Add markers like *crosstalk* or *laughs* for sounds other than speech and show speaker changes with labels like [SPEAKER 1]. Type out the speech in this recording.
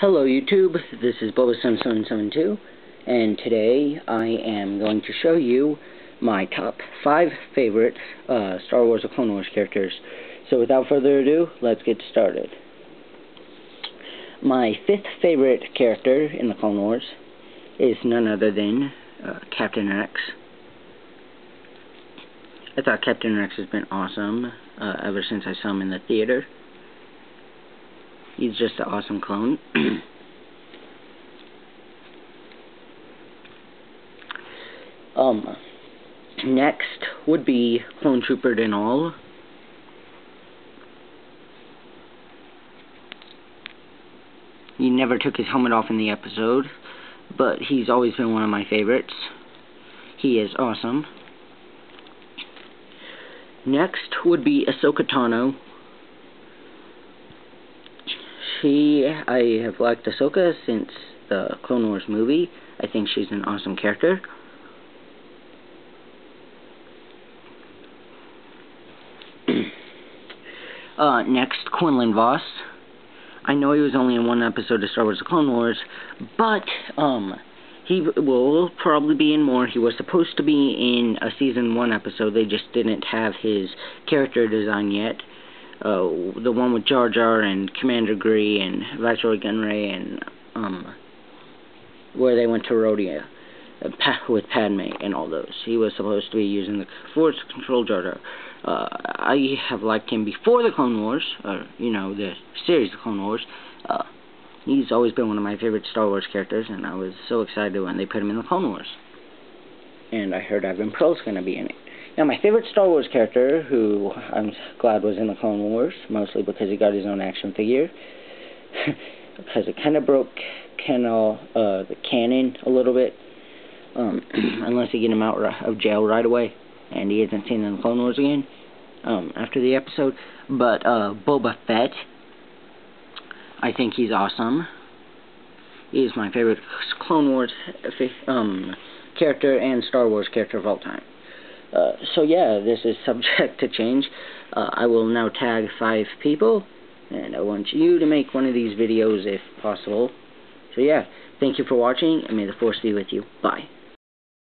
[SPEAKER 1] Hello YouTube, this is Boba7772, and today I am going to show you my top 5 favorite uh, Star Wars or Clone Wars characters. So without further ado, let's get started. My fifth favorite character in the Clone Wars is none other than uh, Captain Rex. I thought Captain Rex has been awesome uh, ever since I saw him in the theater. He's just an awesome clone. *clears throat* um, next would be Clone Trooper Denal. He never took his helmet off in the episode, but he's always been one of my favorites. He is awesome. Next would be Ahsoka Tano she, I have liked Ahsoka since the Clone Wars movie. I think she's an awesome character. *clears throat* uh, next, Quinlan Vos. I know he was only in one episode of Star Wars The Clone Wars, but, um, he will probably be in more. He was supposed to be in a season one episode. They just didn't have his character design yet uh, the one with Jar Jar and Commander Gree and Viceroy Gunray and um, where they went to Rhodia uh, with Padme and all those. He was supposed to be using the Force control Jar Jar. Uh, I have liked him before the Clone Wars, or you know the series The Clone Wars. Uh, he's always been one of my favorite Star Wars characters, and I was so excited when they put him in the Clone Wars. And I heard Ivan Pearl's going to be in it. Now, my favorite Star Wars character, who I'm glad was in the Clone Wars, mostly because he got his own action figure, *laughs* because it kind of broke of uh, the canon a little bit, um, *clears throat* unless you get him out of jail right away, and he isn't seen in the Clone Wars again um, after the episode. But uh, Boba Fett, I think he's awesome. He is my favorite Clone Wars um, character and Star Wars character of all time. Uh, so yeah, this is *laughs* subject to change. Uh, I will now tag five people, and I want you to make one of these videos if possible. So yeah, thank you for watching, and may the Force be with you. Bye.